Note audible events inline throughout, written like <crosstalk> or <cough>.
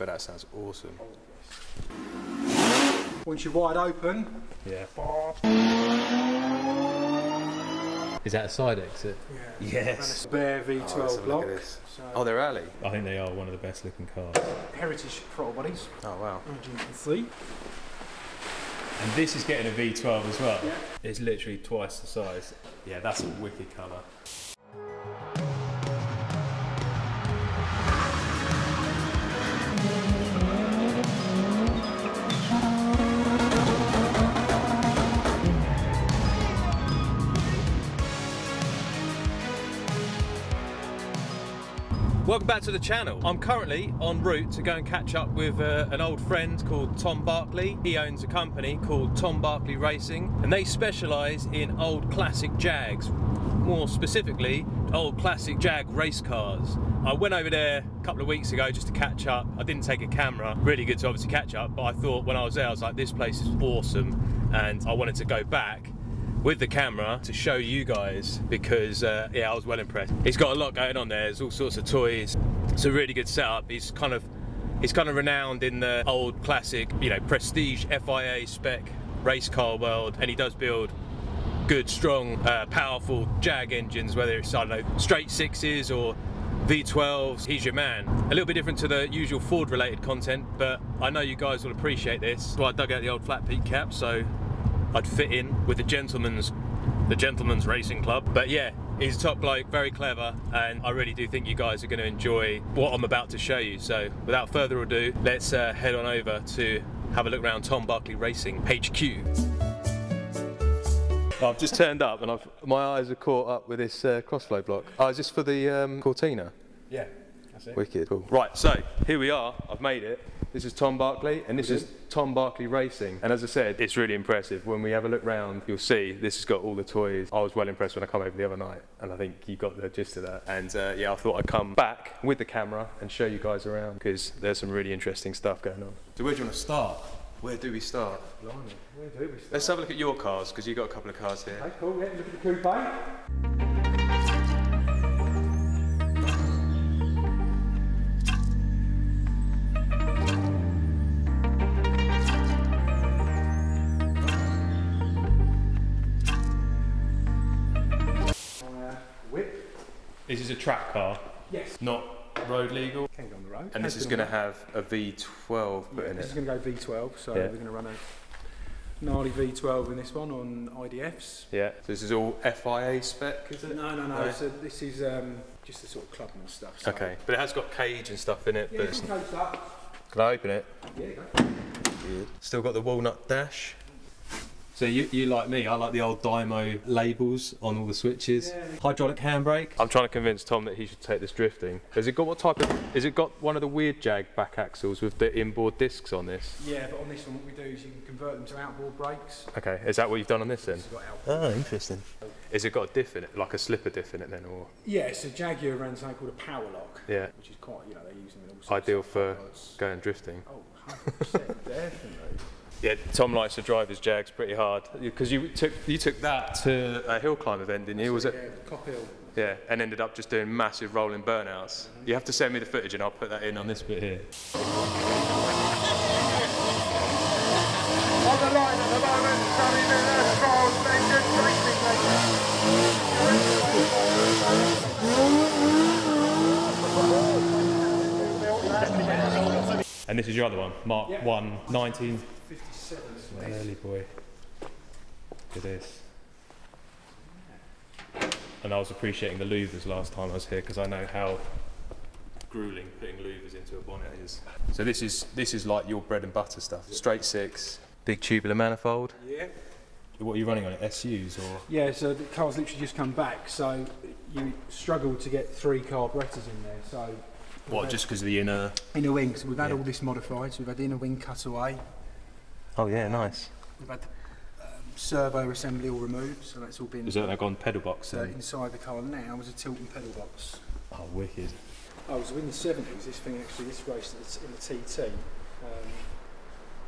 bet that sounds awesome. Once you're wide open, Yeah. Is that a side exit? Yeah. Yes. bare Oh, let's have V12 a look block. So Oh, they're alley. I think they are one of the best looking cars. heritage throttle bodies, Oh wow. as you can see. And this is getting a V12 as well. Yeah. It's literally twice the size. Yeah, that's a wicked colour. Welcome back to the channel. I'm currently en route to go and catch up with uh, an old friend called Tom Barclay. He owns a company called Tom Barclay Racing and they specialise in old classic Jags. More specifically, old classic Jag race cars. I went over there a couple of weeks ago just to catch up. I didn't take a camera. Really good to obviously catch up, but I thought when I was there, I was like, this place is awesome and I wanted to go back with the camera to show you guys because uh, yeah I was well impressed. He's got a lot going on there. There's all sorts of toys. It's a really good setup. He's kind of he's kind of renowned in the old classic you know prestige FIA spec race car world and he does build good strong uh, powerful Jag engines whether it's I don't know straight sixes or V12s, he's your man. A little bit different to the usual Ford related content, but I know you guys will appreciate this. So I dug out the old flat peak cap, so I'd fit in with the gentleman's the gentleman's racing club. But yeah, he's a top bloke, very clever, and I really do think you guys are going to enjoy what I'm about to show you. So without further ado, let's uh, head on over to have a look around Tom Barclay Racing HQ. I've just turned up and I've, my eyes are caught up with this uh, crossflow block. Oh, is this for the um, Cortina? Yeah, that's it. Wicked. Cool. Right, so here we are. I've made it. This is Tom Barclay, and this is Tom Barclay Racing. And as I said, it's really impressive. When we have a look round, you'll see this has got all the toys. I was well impressed when I come over the other night, and I think you got the gist of that. And uh, yeah, I thought I'd come back with the camera and show you guys around because there's some really interesting stuff going on. So where do you want to start? Where do we start? Blimey, where do we start? Let's have a look at your cars because you've got a couple of cars here. Okay, cool. Yeah, look at the track car, Yes. not road legal. Can go on the road. And this is going to have a V12 put road. in This is going to go V12, so Yeah. we're going to run a gnarly V12 in this one on IDFs. Yeah. So this is all FIA spec, is it? No, no, no. No. So this is um, just the sort of clubman stuff. So. Okay, but it has got cage and stuff in it. Yeah, but it's can up. Can I open it? Yeah, you go. Still got the walnut dash. So you, you like me, I like the old Dymo labels on all the switches. Yeah. Hydraulic handbrake. I'm trying to convince Tom that he should take this drifting. Has it got what type of? Has it got one of the weird Jag back axles with the inboard discs on this? Yeah, but on this one, what we do is you can convert them to outboard brakes. Okay, is that what you've done on this then? It's got outboard. Oh, interesting. Is it got a diff in it, like a slipper diff in it then, or Yeah, so Jaguar ran something called a power lock, yeah, which is quite, you know, they use them in all sorts ideal of for cars. going drifting? Oh, 100%, <laughs> definitely. Yeah, Tom likes to drive his Jags pretty hard because you took you took that to a hill climb event, didn't you? Was yeah, it? Cop Hill. Yeah, and ended up just doing massive rolling burnouts. Mm-hmm. You have to send me the footage and I'll put that in on On this. this bit here. On the line at the moment, Sammy Miller, Charles Bacon, racing later. And this is your other one, Mark Yeah. 1, 19. 57. Early boy. Look at this. And I was appreciating the louvers last time I was here because I know how grueling putting louvers into a bonnet is. So this is this is like your bread and butter stuff. Straight six, big tubular manifold. Yeah. What are you running on it? SUs or? Yeah, so the car's literally just come back, so you struggle to get three carburetors in there. So What? Just because of the inner? inner wings? We've had Yeah. all this modified. So we've had the inner wing cut away. Oh yeah, nice. We've had um, servo assembly all removed, so that's all been. Is that like on pedal box? so then? inside the car now is a Tilton pedal box. Oh, wicked. Oh, so in the 70s, this thing actually, this race that's in the TT. Um,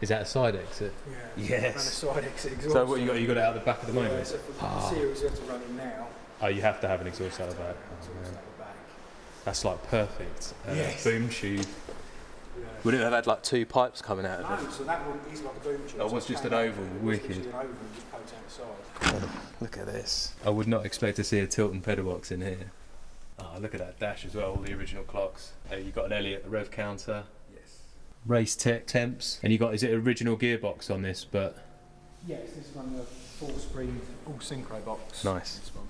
Is that a side exit? yeah, Yes. ran a side exit exhaust. So what you got? You got it out the back at the Yeah, moment. so for Ah. the series you have to run it now. Oh, you have to have an exhaust out the back. Oh, man. out the back. That's like perfect. Uh, Yes. Boom tube. Yeah. Would it have had like two pipes coming out of No, so that one is like a boom tube. Oh, so was just an oval, wicked. an oval and just poked out the side. it? <laughs> Look at this. I would not expect to see a Tilton pedal box in here. Oh, look at that dash as well, all the original clocks. Uh, you've got an Elliott rev counter, Yes. race tech temps, and you got is it original gearbox on this? But Yes, this is one the four speed all synchro box. Nice. This one.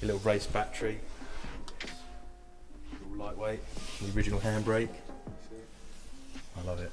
your little race battery, all lightweight, the original handbrake. I love it.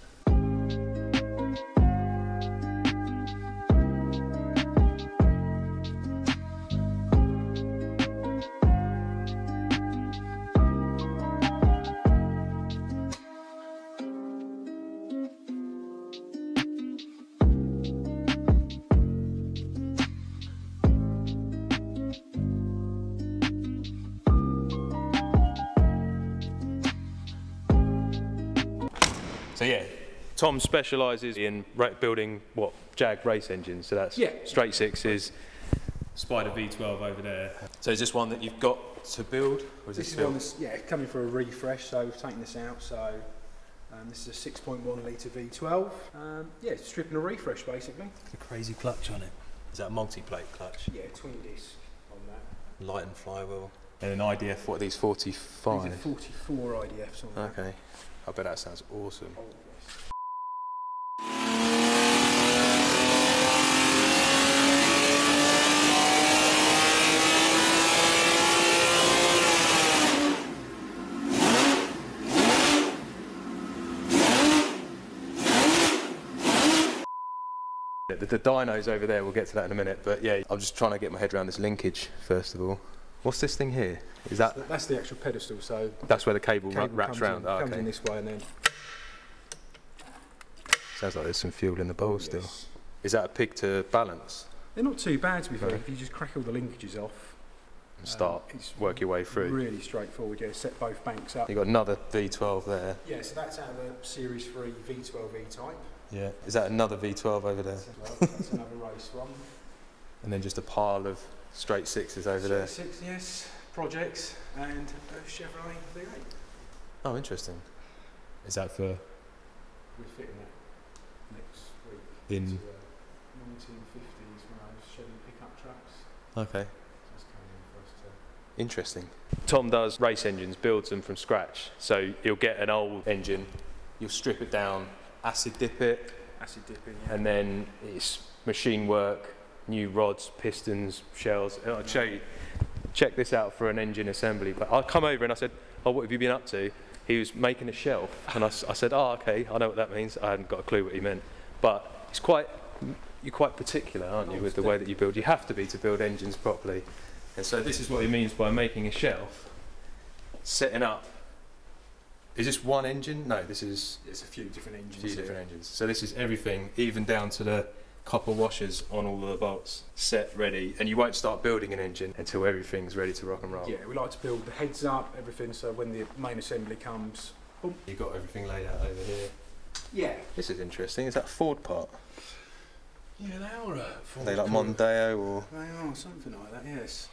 Tom specialises in building what Jag race engines. So that's Yeah. straight sixes, Spider V12 over there. So is this one that you've got to build, or is This it is still? one that's yeah coming for a refresh, so we've taken this out. So um, this is a 6.1 litre V12. Um, yeah, it's stripping a refresh basically. A crazy clutch on it. Is that a multi-plate clutch? Yeah, twin disc on that. Light and flywheel. And an IDF. What are these? These are Forty-five. 44 IDFs on that. Okay. I bet that sounds awesome. Oh, yes. The, the dynos over there. We'll get to that in a minute. But yeah, I'm just trying to get my head around this linkage first of all. What's this thing here? Is that that's the actual pedestal. So that's where the cable, cable wraps around? In, Oh, comes okay. in this way and then. Sounds like there's some fuel in the bowl still. Yes. Is that a pig to balance They're not too bad to be fair. No. If you just crack all the linkages off, and start um, work your way through? really straightforward. Yeah, set both banks up. You have got another V12 there. Yeah, so that's out of the Series 3 V12E type. Yeah. Is that another V12 over there? That's another race one. <laughs> And then just a pile of straight sixes over there. Six, yes, projects and a Chevrolet V8. Oh, interesting. Is that for We're fitting that next week. in? to, uh, 1950s when I was Chevy pickup trucks. Okay. That's in for us to. Interesting. Tom does race engines, builds them from scratch. So you'll get an old engine, you'll strip it down, acid dip it, Acid dipping, yeah. and then it's machine work, new rods, pistons, shells. And I'll show you. Check this out for an engine assembly. But I come over and I said, "Oh, what have you been up to?" He was making a shelf, and I said, "Oh, okay, I know what that means." I hadn't got a clue what he meant, but it's quite you're quite particular, aren't you, oh, with the way that you build? You have to be to build engines properly. And so this is what he means by making a shelf, setting up. Is this one engine? No, this is It's a few different engines. a few different engines. So this is everything, even down to the copper washers on all of the bolts, set ready. And you won't start building an engine until everything's ready to rock and roll. Yeah, we like to build the heads up, everything, so when the main assembly comes. boom. You've got everything laid out over here. Yeah. This is interesting. Is that Ford part? Yeah, they are. Uh, Are they like Mondeo or? They are, something like that, yes.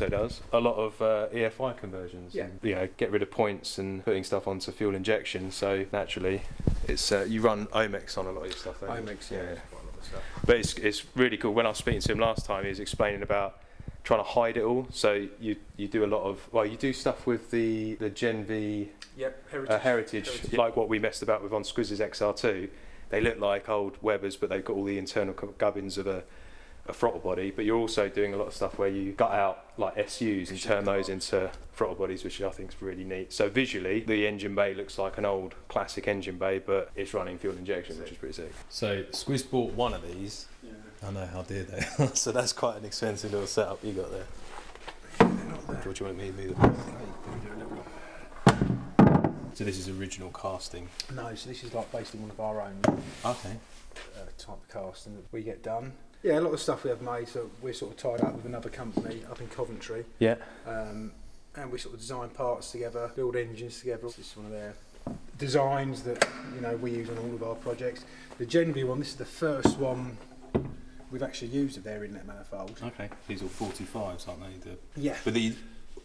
Also does a lot of uh, EFI conversions. Yeah. And, you know, get rid of points and putting stuff onto fuel injection. So naturally, it's uh, you run Omex on a lot of your stuff. don't you? Omex, yeah. Quite a lot of stuff. But it's, it's really cool. When I was speaking to him last time, he was explaining about trying to hide it all. So you you do a lot of well, you do stuff with the the Jenvey Yep, heritage. uh, heritage, Heritage. like what we messed about with on Squizz's XR2. They look like old Webers, but they've got all the internal gubbins of a, a throttle body. But you're also doing a lot of stuff where you gut out like SUs and turn those into throttle bodies, which I think is really neat. So visually, the engine bay looks like an old classic engine bay, but it's running fuel injection, which is pretty sick. So Squiz bought one of these. Yeah. I know how dear they are. <laughs> so that's quite an expensive little setup you got there. They're there. What do you want me to move? Hey, can do So this is original casting. No, so this is like basically one of our own Okay. uh, type of casting that we get done. Yeah, a lot of stuff we have made, so we're sort of tied up with another company up in Coventry. Yeah. Um, and we sort of design parts together, build engines together. This is one of their designs that you know we use on all of our projects. The Genview one, this is the first one we've actually used of their inlet manifold. Okay, these are 45s, aren't they? The, yeah. But the,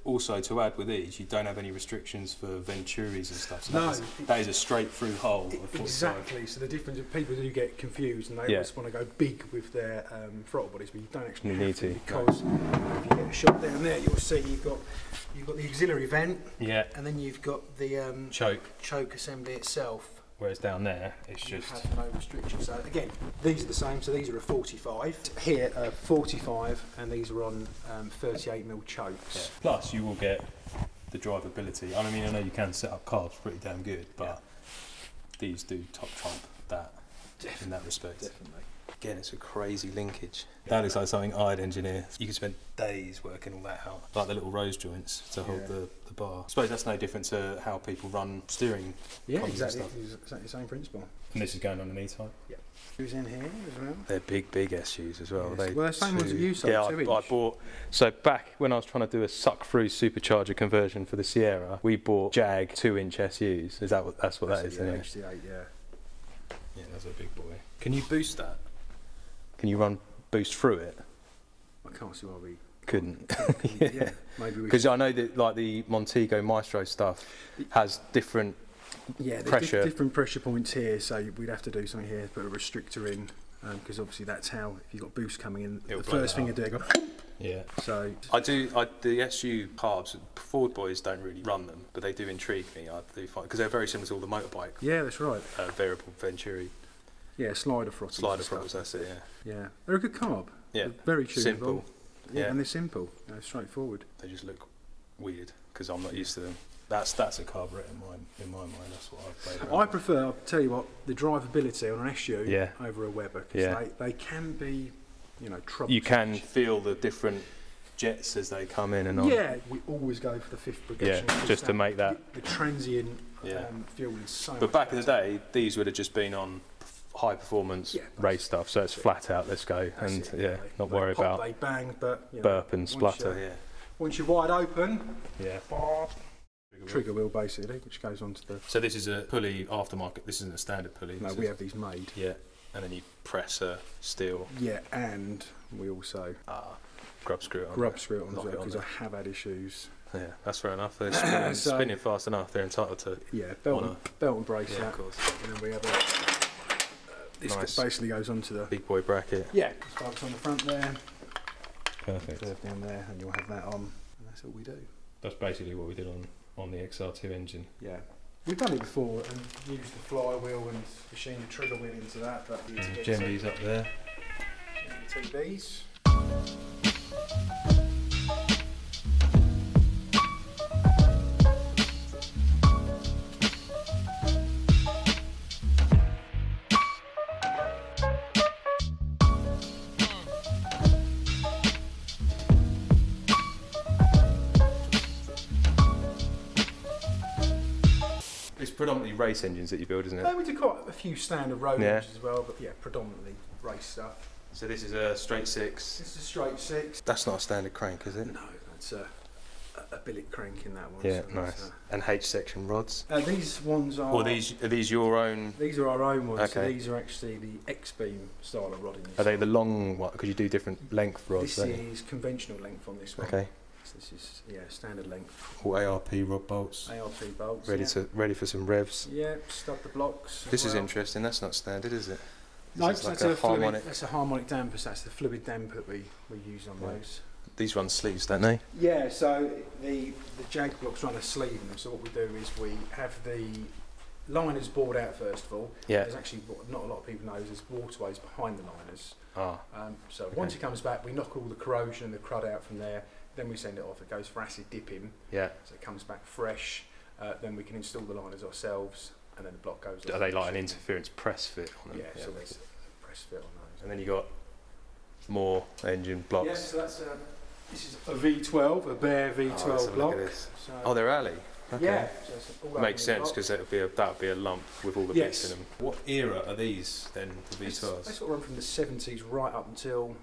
also to add with these, you don't have any restrictions for Venturis and stuff. So No. that, is, that is a straight through hole. I- of 45. Exactly. So the difference is people do get confused and they Yeah. always want to go big with their um, throttle bodies, but you don't actually You need to, because if you get a shot down there, you'll see you've got you've got the auxiliary vent Yeah. and then you've got the um, Choke. choke assembly itself. Whereas down there, it's just. have no restrictions. So again, these are the same. So these are a 45. Here, a 45, and these are on um, 38 mil chokes. Yeah. Plus, you will get the drivability. I mean, I know you can set up carbs pretty damn good, but these do top trump that in that respect. Definitely. Again, it's a crazy linkage. That looks like something I'd engineer. You could spend days working all that out, like the little rose joints to hold Yeah. the, the bar. I suppose that's no different to how people run steering. Yeah, columns and exactly. stuff. Exactly the same principle. And this is going on an E-type. Yeah. Who's in here as well? They're big, big SUs as well. Yes. They Well, they're same ones that you sold, Yeah, two I, inch. I bought. So back when I was trying to do a suck-through supercharger conversion for the Sierra, we bought Jag two-inch SUs. Is that what? That's what that That's is. it, yeah, isn't it? HD8, yeah. Yeah, that's a big boy. Can you boost that? Can you run boost through it? I can't see why we Couldn't. <laughs> <laughs> yeah, maybe we Because I know that like the Montego Maestro stuff has different. yeah, pressure. Di- different pressure points here, so we'd have to do something here, put a restrictor in, because obviously that's how if you've got boost coming in, It'll the first thing you do, go, Yeah. so I do. I, the SU carbs, Ford boys don't really run them, but they do intrigue me. I do find because they're very similar to all the motorbike yeah, that's right. uh, variable Venturi Yeah, slider throttles. slider throttles. That's it. Yeah. Yeah, they're a good carb. Yeah. They're very tunable. Simple. Yeah, Yeah. and they're simple, know, straightforward. They just look weird because I'm not used to them. That's that's a carburet in my in my mind. That's what I've played. I prefer, I'll tell you what, the drivability on an SU Yeah. over a Weber, because Yeah. they, they can be, you know, trouble. You can feel the different jets as they come in and on. Yeah, we always go for the fifth progression. Yeah, just to make that. The, the transient Yeah. um, fuel is so But back in the day, these would have just been on high performance. Yeah, race stuff. So it's flat out. Let's go That's and it, yeah, not worry pop, about They bang, but you know, burp and once splutter. So yeah. Once you're wide open, Yeah. bop, trigger wheel basically, which goes onto the. So this is a pulley aftermarket. This isn't a standard pulley. No, we have these made. Yeah, and then you press a steel Yeah, and we also ah, grub screw it on. grub screw it on as Lock well because I have had issues. Yeah, that's fair enough. They're <coughs> spinning, So- spinning fast enough. They're entitled to. Yeah, belt, and, belt and brace Yeah, that, of course. and then we have a. This Nice. basically goes onto the. Big boy bracket. Yeah, spikes on the front there, Perfect. curve down there, and you'll have that on, and that's all we do. That's basically what we did on on the XR2 engine. Yeah. We've done it before and used the flywheel and machine the trigger wheel into that, but Mm, get Jenvey's up there. TBs. Predominantly race engines that you build, isn't it? Uh, we do quite a few standard road Yeah. engines as well, but yeah, predominantly race stuff. So this is a straight six. This is a straight six. That's not a standard crank, is it? No, that's a, a, a billet crank in that one. Yeah, so nice. And H section rods. Uh, uh, these ones are. Or these are these your own? These are our own ones. So Okay. these are actually the X-beam style of rodding. Are they the long one? Because you do different length rods. This don't is conventional length on this one. Okay. So this is yeah standard length. Or ARP rod bolts. ARP bolts. Ready yeah. to ready for some revs. Yeah, stud the blocks. This is interesting. That's not standard, is it? No, is that's like a, a fluid, harmonic. That's a harmonic damper. So that's the fluid damper that we, we use on Right. those. These run sleeves, don't they? Yeah, so the the jag blocks run a sleeve in them. So what we do is we have the liners bored out first of all. Yeah. There's actually not a lot of people know is there's waterways behind the liners. Ah. Um, so Okay. once it comes back, we knock all the corrosion and the crud out from there. Then we send it off. It goes for acid dipping, Yeah. so it comes back fresh. Uh, then we can install the liners ourselves, and then the block goes. Are off. they like an interference press fit on them? Yeah, so there's a press fit on those. And then you got more engine Yeah, blocks. so that's a, this is a V12, a bare Oh, let's have V12 a look block. at this. So Oh, they're alley. Okay. Yeah. So it's Makes sense because that would be a that would be a lump with all the Yes. bits in them. What era are these then? The V12s. They sort of run from the 70s right up until mid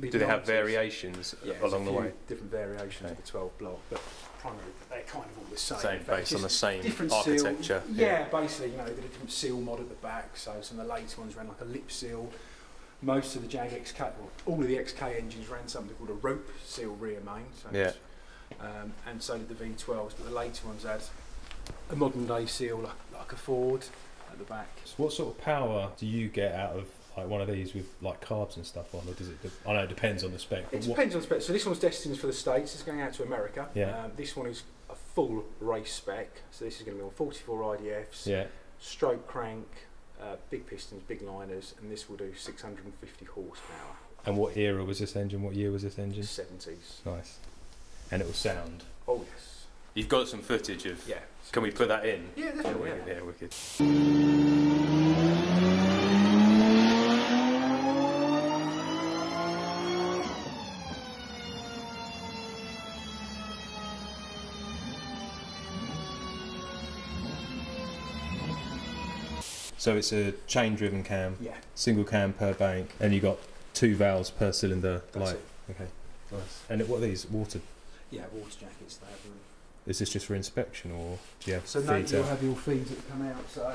Do they have variations yeah, along the there's a way? few Different variations Okay. of the 12 block, but primarily they're kind of all the same. Same In fact, based on the same different architecture. Seal. Yeah, basically, you know, they did a different seal mod at the back. So some of the later ones ran like a lip seal. Most of the Jag XK, well, all of the XK engines ran something called a rope seal rear main. So Yeah. Um, and so did the V12s, but the later ones had a modern day seal like, like a Ford at the back. So what sort of power do you get out of like one of these with like carbs and stuff on, or does it? I know it depends on the spec. But It what, depends on spec. So this one's destined for the States. It's going out to America. Yeah. Um, this one is a full race spec. So this is going to be on 44 IDFs, yeah. stroke crank, uh, big pistons, big liners, and this will do 650 horsepower. And what era was this engine? What year was this engine? 70s. Nice. And it will sound. Oh yes. You've got some footage of. Yeah. Can we put that in? Yeah, definitely. Yeah. Yeah, wicked. So it's a chain-driven cam, Yeah. single cam per bank, and you've got two valves per cylinder. That's like, it. okay, nice. And it, what are these water? Yeah, water jackets. They have them. Is this just for inspection, or do you have So now you'll out? have your feeds that come out. So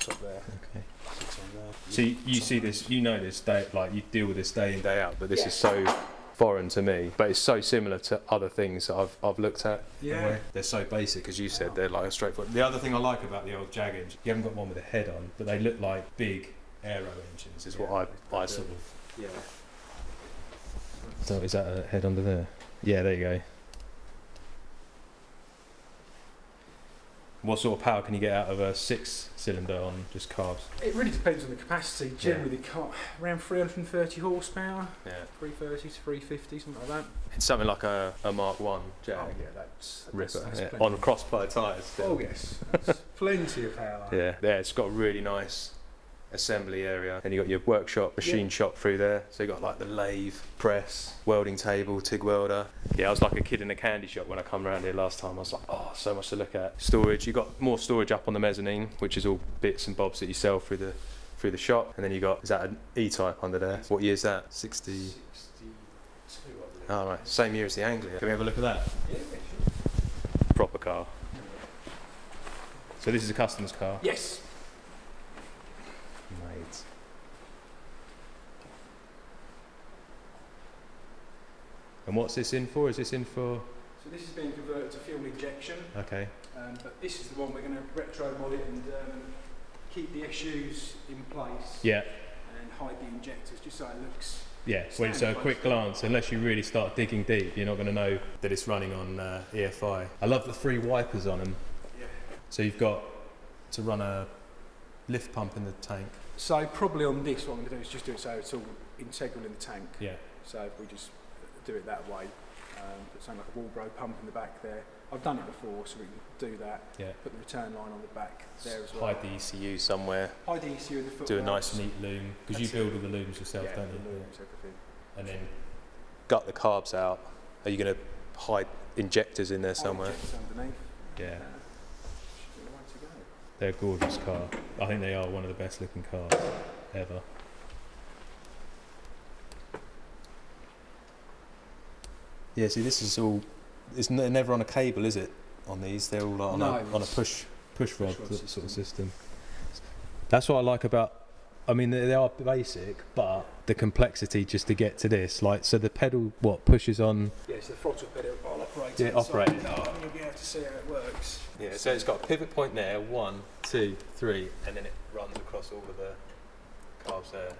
top there, Okay. sits there. So you, you see this, you know this day, like you deal with this day in day Day out, but this Yeah. is so foreign to me. But it's so similar to other things that I've I've looked at. Yeah. They're so basic, As you said, they're like a straightforward. The other thing I like about the old Jag engine, you haven't got one with a head on, but they look like big aero engines. Is Is what what I I I sort of. Yeah. So is that a head under there? Yeah, there you go. What sort of power can you get out of a six-cylinder on just carbs? It really depends on the capacity. Generally, the car around 330 horsepower, yeah. 330 to 350, something like that. It's something like a, a Mark One Jag. Oh yeah, that's, that's, Ripper that's yeah. plenty. on crossply tyres. Oh yes, that's <laughs> plenty of power. Yeah, yeah, it's got really nice assembly area. And you got your workshop, machine Yeah. shop through there. So you got like the lathe, press, welding table, TIG welder. Yeah, I was like a kid in a candy shop when I come around here last time. I was like, oh, so much to look at. Storage. You got more storage up on the mezzanine, which is all bits and bobs that you sell through the through the shop. And then you got is that an E-type under there? What year is that? 60. 62, I believe. Oh right, same year as the Anglia. Can we have a look at that? Yeah, sure. Proper car. So this is a customer's car. Yes. And what's this in for? Is this in for? So this is being converted to fuel injection, Okay. um, but this is the one we're going to retro mod it and um, keep the SUs in place Yeah. and hide the injectors just so it looks. Yeah. When so a quick glance, unless you really start digging deep, you're not going to know that it's running on uh, EFI. I love the three wipers on them. Yeah. So you've got to run a lift pump in the tank. So probably on this, what I'm going to do is just do it so it's all integral in the tank. Yeah. So if we just do it that way, um, put something like a Walbro pump in the back there. I've done it before, so we can do that. Yeah. Put the return line on the back there as well. Hide the ECU somewhere. Hide the ECU in the foot. Do a nice neat loom because you build all the looms yourself, yeah, don't you? the looms, everything. And then Gut the carbs out. Are you going to hide injectors in there somewhere? underneath. yeah, Uh, should be the way to go. they're a gorgeous car. I think they are one of the best looking cars ever. Yeah, see, this is all. It's n- never on a cable, is it? On these, they're all on, No, a, on a push push rod, rod sort- sort of system. system. That's what I like about. I mean, they, they are basic, but the complexity just to get to this, like, so the pedal what pushes on. Yeah, so the throttle pedal I'll operate Yeah, it inside operate the it. car and you'll be able to see how it works. Yeah, so it's got a pivot point there, one, two, three, and then it runs across all of the carbs there.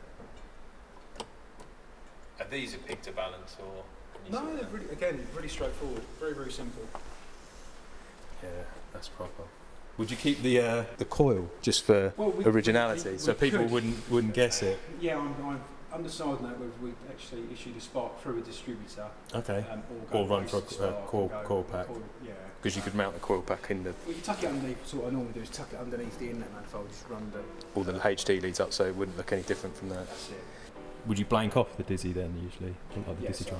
Are these a pig to balance or? Can you No, they're that? really, again, really straightforward. Very, very simple. Yeah, that's proper. Would you keep the uh, the coil just for Well, we- originality, we- so we people could. wouldn't wouldn't guess it? Yeah, I'm, I'm undecided now whether we actually issued a spark through a distributor Okay. um, or, Or run for a basic co- uh, spark coil- and go coil pack. yeah. Because you could mount the coil pack in the We can tuck it underneath. So what I normally do is tuck it underneath the inlet manifold, just run the. all the HT leads up, so it wouldn't look any different from that. That's it. Would you blank off the dizzy then usually? Like the Yeah, dizzy so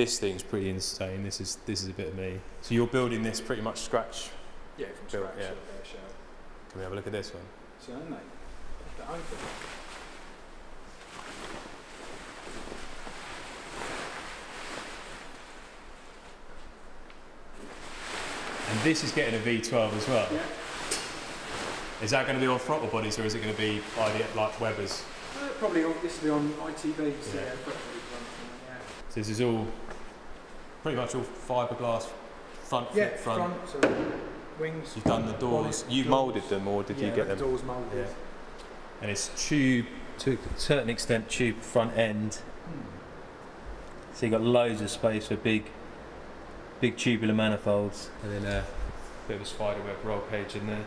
This thing's pretty insane. This is this is a bit of me. So you're building this pretty much scratch. Yeah, from Built, scratch. yeah. up there, shall. Can we have a look at this one? So, aren't they? They're open. And this is getting a V12 as well. Yeah. Is that going to be on throttle bodies or is it going to be ID, like Weber's? Uh, probably on, this will be on ITBs. Yeah. Yeah. yeah, probably one from, yeah. So this is all pretty much all fiberglass front, Yeah, front. front, so wings. You've done the doors. bonnet, You doors. moulded them or did yeah, you get the them? doors moulded. Yeah. And it's tube. To a certain extent, tube front end. Hmm. So you've got loads of space for big, big tubular manifolds. And then a bit of a spider web roll cage in there.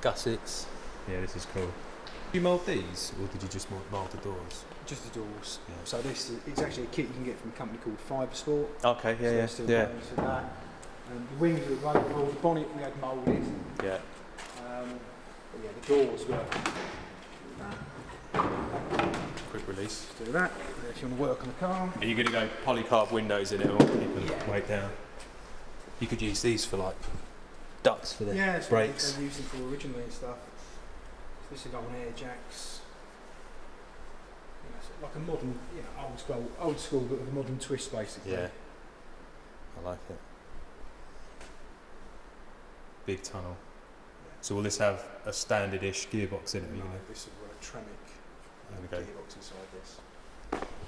Gussets. Yeah, this is cool. Did you mould these or did you just mould, the doors? Just the doors. Yeah. So this is, it's actually a kit you can get from a company called Fibresport. Okay, so they're still going that. And the wings were rollable, the bonnet we had moulded. Yeah. Um, but yeah, the doors were. Quick release. Do that. If you want to work on the car. Are you going to go polycarb windows in it or keep them Yeah. weight down? You could use these for like Ducts for the Yeah, that's brakes. what they used them for originally and stuff. This is on jacks. You know, like a modern, you know, old school, old school, but with a modern twist basically. Yeah. I like it. Big tunnel. So will this have a standard-ish gearbox in it? No, You know? this will work Tremec we um, gearbox inside this.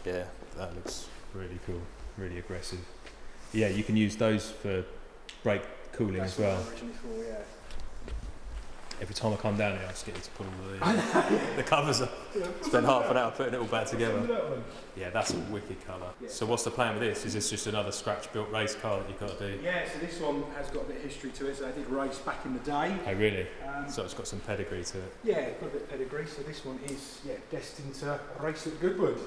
Yeah, that looks really cool, really aggressive. Yeah, you can use those for brake cooling That's as well. for, yeah. Every time I come down here, I just get you to pull all the, <laughs> the covers up. Spend half an hour putting it all back together. Yeah, that's a wicked colour. Yeah. So what's the plan with this? Is this just another scratch-built race car that you've got to do? Yeah, so this one has got a bit of history to it. So I did race back in the day. Oh, really? Um, So it's got some pedigree to it. yeah, got a bit of pedigree. So this one is yeah destined to race at Goodwood.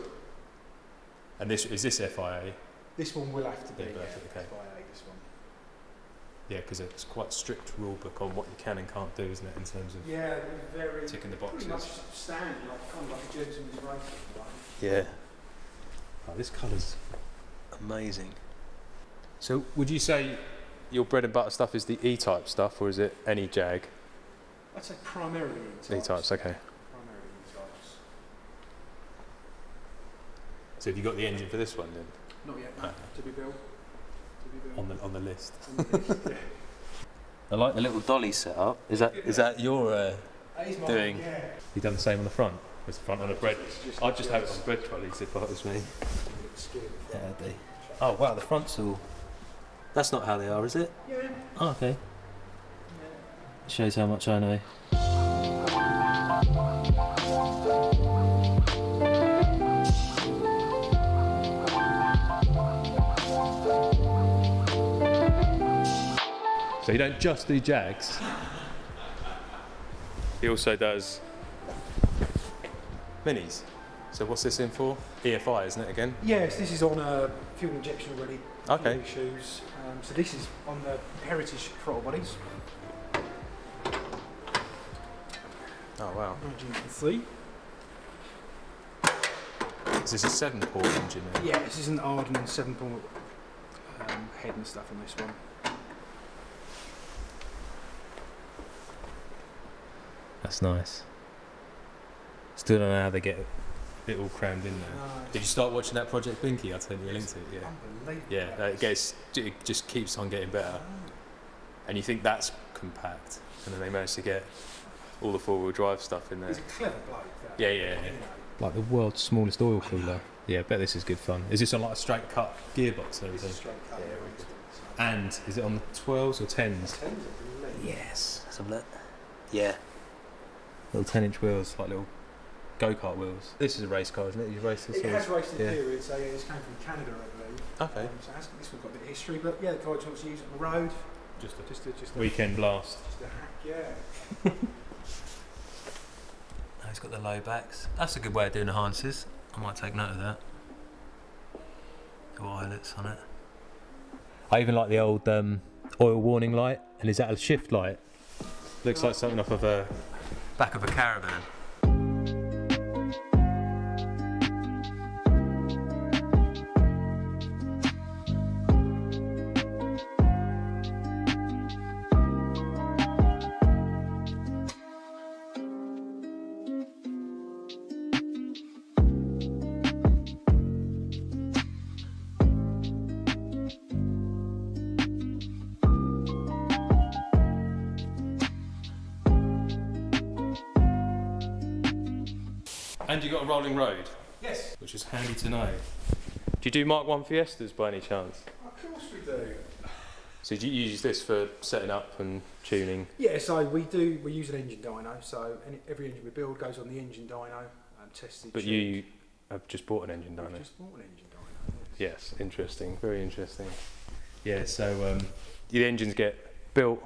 And this is this FIA? This one will have to be. Yeah, Yeah, have to be, okay. FIA, this one. Yeah, because it's quite strict rule book on what you can and can't do, isn't it, in terms of Yeah, they're very ticking the pretty much boxes? standard, like kind of like a gentleman's racing one. Yeah. Oh, this colour's amazing. So, would you say your bread and butter stuff is the E-type stuff, or is it any Jag? I'd say primarily E-types. E-types, okay. Primarily E-types. So, have you got the engine for this one then? Not yet. Ah. To be built. To be built. On the on the list. <laughs> On the list, yeah. I like the little dolly setup. Is that is that your? Uh, That Doing- Yeah. You done the same on the front? Was the front on a bread? Just- I'd just have it on bread trolleys if that was me. Yeah, they. Oh wow, the front's all. That's not how they are, is it? Yeah. Oh, okay. Shows how much I know. So he don't just do Jags. He also does minis. So what's this in for? EFI, isn't it again? Yes, this is on a fuel injection already. Okay. Shoes. Um, so this is on the heritage throttle bodies. Oh wow. 1903. Is this a seven port engine then? Yeah, this is an Arden seven point um, head and stuff on this one. That's nice. Still don't know how they get It all crammed in there. No, Did you start watching that Project Binky? I sent you a link to it, yeah. Unbelievable. Yeah, it gets it just keeps on getting better. And you think that's compact. And then they managed to get all the four wheel drive stuff in there. He's a clever bloke. that. Yeah, yeah, yeah. Like the world's smallest oil cooler. Yeah, I bet this is good fun. Is this on like a straight cut gearbox and he's a everything? straight cut. And is it on the 12s or 10s? Tens, I believe. Yes. Let's have a look. Yeah. Little 10 inch wheels, like little go kart wheels. This is a race car, isn't it? You race this It has raced in yeah. period, so yeah, this came from Canada, I believe. Okay. Um, so has, this one's got a bit of history, but yeah, the guy just wants to use on the road. Just a Just a, just a, weekend blast. just a hack, yeah. <laughs> Oh, it's got the low backs. That's a good way of doing the harnesses. I might take note of that. The eyelets on it. I even like the old um, oil warning light. And is that a shift light? Looks like something off of a back of a caravan. Rolling road, Yes, which is handy to know. Do you do Mark 1 Fiestas by any chance? of course we do. So do you use this for setting up and tuning? Yeah, so we do. We use an engine dyno. So any, every engine we build goes on the engine dyno and tested. But tuned. you have just bought an engine, We've just bought an engine dyno. Yes, interesting, very interesting. Yeah, so um, the engines get built,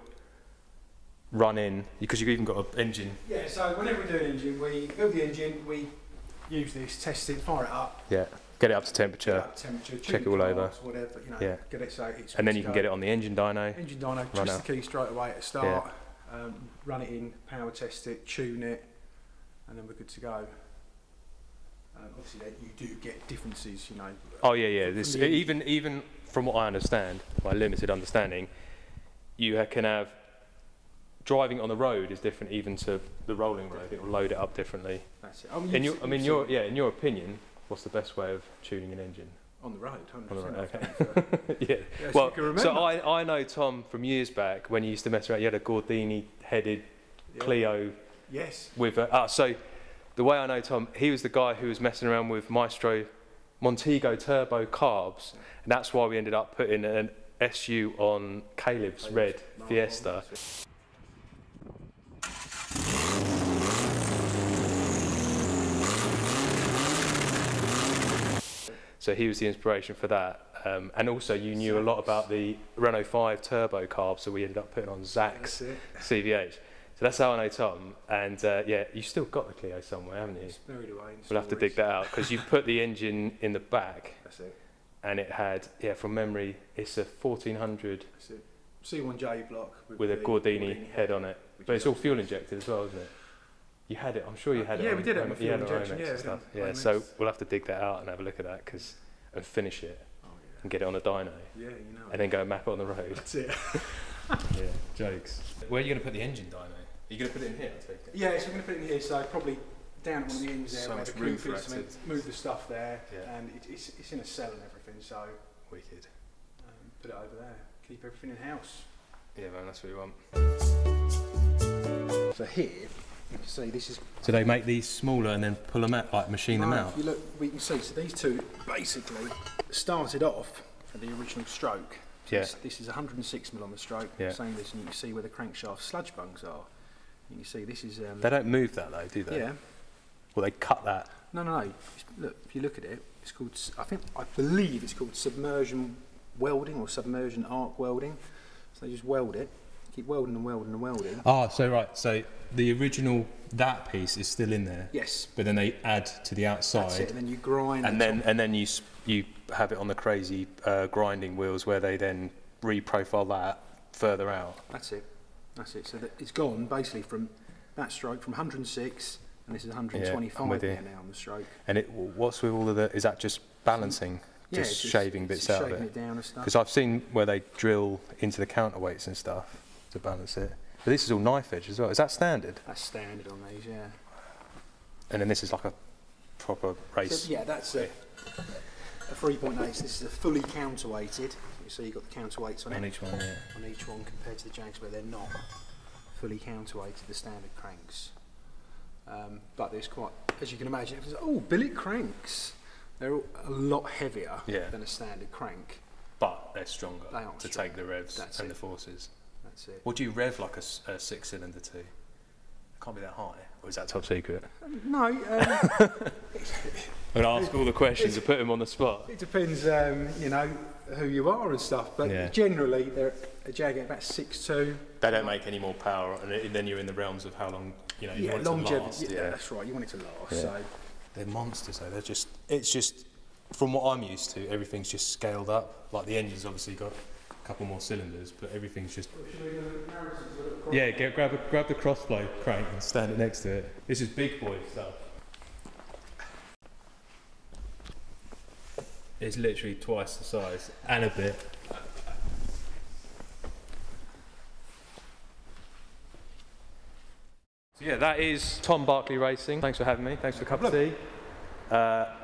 run in, because you've even got an engine. Yeah, so whenever we do an engine, we build the engine, we use this, test it, fire it up, Yeah, get it up to temperature, up temperature, check it all over. whatever, you know, Yeah. get it so it's. and then you can get it on the engine dyno. Engine dyno, twist out. the key straight away at the start, um, run it in, power test it, tune it, and then we're good to go. Um, obviously, you do get differences, you know. Oh yeah, yeah. This even even from what I understand, my limited understanding, you can have driving on the road is different even to the rolling road. It will load it up differently. That's it. I In your, I mean, your yeah. In your opinion, what's the best way of tuning an engine? on the road, 100%. On the road, okay. done it for- <laughs> yeah. yes, Well, so I, I know Tom from years back when you used to mess around. You had a Gordini headed Yeah. Clio Yes. with a, ah. So the way I know Tom, he was the guy who was messing around with Maestro Montego turbo carbs, and that's why we ended up putting an SU on Caleb's red Fiesta. So he was the inspiration for that. Um, and also, you knew a lot about the Renault 5 turbo carb, so we ended up putting on Zach's CVH. So that's how I know Tom. And uh, yeah, you still got the Clio somewhere, haven't you? It's buried away We'll have to dig that out because you put the engine in the back, That's it. and it had, yeah, from memory, it's a 1400 That's it. C1J block with a the Gordini head on it. But it's all fuel injected as well, isn't it? You had it. I'm sure you had it. Yeah, on- we did have on- a you fuel had it on yeah, stuff. Yeah, so we'll have to dig that out and have a look at that because and finish it Oh, and get it on a dyno yeah. yeah, you know. and then go and map it on the road. That's it. <laughs> yeah, jokes. Where are you going to put the engine dyno? Are you going to put it in here? I take it. Yeah, so we're going to put it in here, so probably down one of the ends there So where much the for is, it to- move the stuff there, Yeah. and it, it's, it's in a cell and everything, so Wicked. um, put it over there, keep everything in house. Yeah, man, that's what we want. So here, you can see this is So they make these smaller and then pull them out, like machine them out. If you look, we can see. So these two basically started off at the original stroke. So Yeah. This, this is 106 mil on the stroke. Yeah. Same this, and you can see where the crankshaft sludge bungs are. You can see this is. Um, They don't move that though, do they? yeah. Well, they cut that. No, no, no. Look, if you look at it, it's called. I think I believe it's called submersion welding or submersion arc welding. So they just weld it, keep welding and welding and welding. Oh, so right. So the original that piece is still in there, Yes. but then they add to the outside. That's it. outside, And then you grind. and the then and then you you have it on the crazy uh, grinding wheels where they then reprofile that further out. That's it. That's it. So that it's gone basically from that stroke from 106, and this is 125 with there now on the stroke. And it what's with all of the? Is that just balancing, Yeah, just, shaving bits just out shaving of it? it down and stuff. Because I've seen where they drill into the counterweights and stuff to balance it. But this is all knife edge as well. Is that standard? That's standard on these, yeah. And then this is like a proper race. So, yeah, that's a, a 3.8. This is a fully counterweighted. You see, you've got the counterweights on, on it each one, yeah. on each one compared to the Jags where they're not fully counterweighted, the standard cranks. Um, but there's quite, as you can imagine, oh, billet cranks. They're a lot heavier Yeah. than a standard crank. But they're stronger They to stronger. take the revs That's and it. the forces. That's it. What do you rev like a six cylinder to? It can't be that high. Or is that top secret? No, um, <laughs> I'm going to ask all the questions and put him on the spot. It depends, um, you know, who you are and stuff. But Yeah. generally, they're a Jag at about six two. They don't make any more power, and then you're in the realms of how long you know you Yeah, want to longevity. last. yeah, Yeah. that's right. You want it to last. Yeah. So they're monsters. Though they're just it's just from what I'm used to, everything's just scaled up. Like the engine's obviously got a couple more cylinders, but everything's just. Yeah, get, grab a, grab the crossflow crank and stand it next to it. This is big boy stuff. It's literally twice the size and a bit. So yeah, that is Tom Barclay Racing. Thanks for having me. Thanks for a cup of tea. Uh, I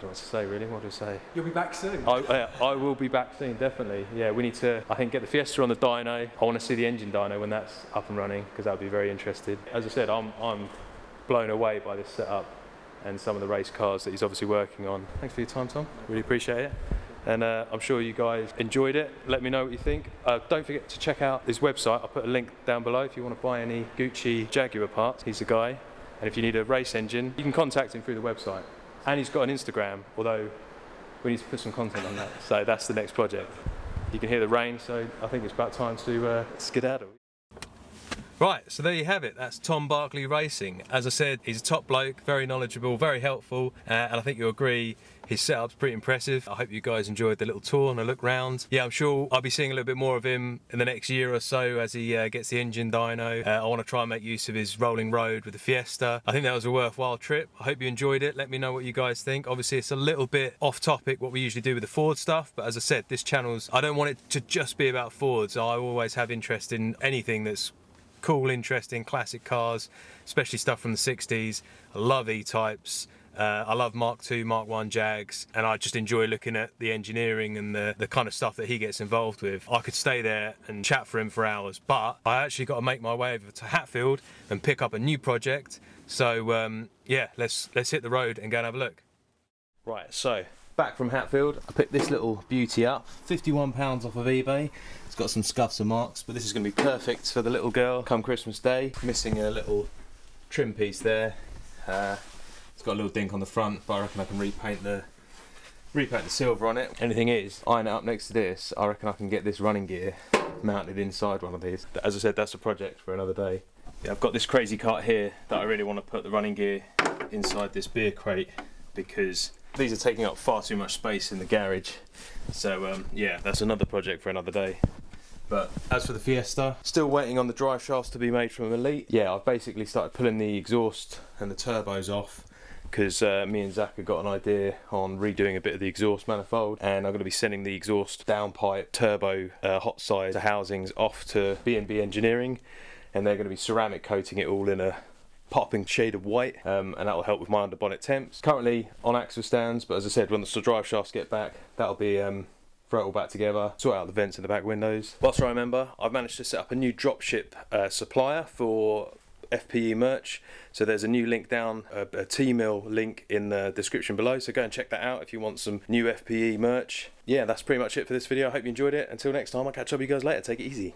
don't know what to say really. What do I say? You'll be back soon. I, uh, I will be back soon, definitely. Yeah, we need to, I think, get the Fiesta on the dyno. I want to see the engine dyno when that's up and running because that would be very interested. As I said, I'm, I'm blown away by this setup and some of the race cars that he's obviously working on. Thanks for your time, Tom. Really appreciate it. And uh, I'm sure you guys enjoyed it. Let me know what you think. Uh, don't forget to check out his website. I'll put a link down below if you want to buy any Gucci Jaguar parts. He's the guy. And if you need a race engine, you can contact him through the website. And he's got an Instagram, although we need to put some content on that. So that's the next project. You can hear the rain, so I think it's about time to uh, skedaddle. Right, so there you have it. That's Tom Barclay Racing. As I said, he's a top bloke, very knowledgeable, very helpful, uh, and I think you'll agree his setup's pretty impressive. I hope you guys enjoyed the little tour and a look round. Yeah, I'm sure I'll be seeing a little bit more of him in the next year or so as he uh, gets the engine dyno. Uh, I want to try and make use of his rolling road with the Fiesta. I think that was a worthwhile trip. I hope you enjoyed it. Let me know what you guys think. Obviously, it's a little bit off topic what we usually do with the Ford stuff, but as I said, this channel's, I don't want it to just be about Fords. I always have interest in anything that's cool, interesting, classic cars, especially stuff from the 60s. I love E-types. Uh, I love Mark II, Mark One Jags, and I just enjoy looking at the engineering and the, the kind of stuff that he gets involved with. I could stay there and chat for him for hours, but I actually got to make my way over to Hatfield and pick up a new project. So um, yeah, let's let's hit the road and go and have a look. Right, so back from Hatfield, I picked this little beauty up. 51 pounds off of eBay. It's got some scuffs and marks, but this is going to be perfect for the little girl come Christmas Day. Missing a little trim piece there. Uh, it's got a little dink on the front, but I reckon I can repaint the repaint the silver on it. Anything is, iron it up next to this, I reckon I can get this running gear mounted inside one of these. As I said, that's a project for another day. Yeah, I've got this crazy cart here that I really want to put the running gear inside this beer crate because these are taking up far too much space in the garage. So um, yeah, that's another project for another day. But as for the Fiesta, still waiting on the drive shafts to be made from Elite. Yeah, I've basically started pulling the exhaust and the turbos off because uh, me and Zach have got an idea on redoing a bit of the exhaust manifold and I'm going to be sending the exhaust downpipe turbo uh, hot side housings off to B&B Engineering and they're going to be ceramic coating it all in a popping shade of white um, and that will help with my under bonnet temps. Currently on axle stands but as I said when the drive shafts get back that'll be um, throw it all back together, sort out the vents in the back windows. Whilst I remember, I've managed to set up a new dropship uh, supplier for FPE merch. So there's a new link down, a, a Teemill link in the description below. So go and check that out if you want some new FPE merch. Yeah, that's pretty much it for this video. I hope you enjoyed it. Until next time, I'll catch up with you guys later. Take it easy.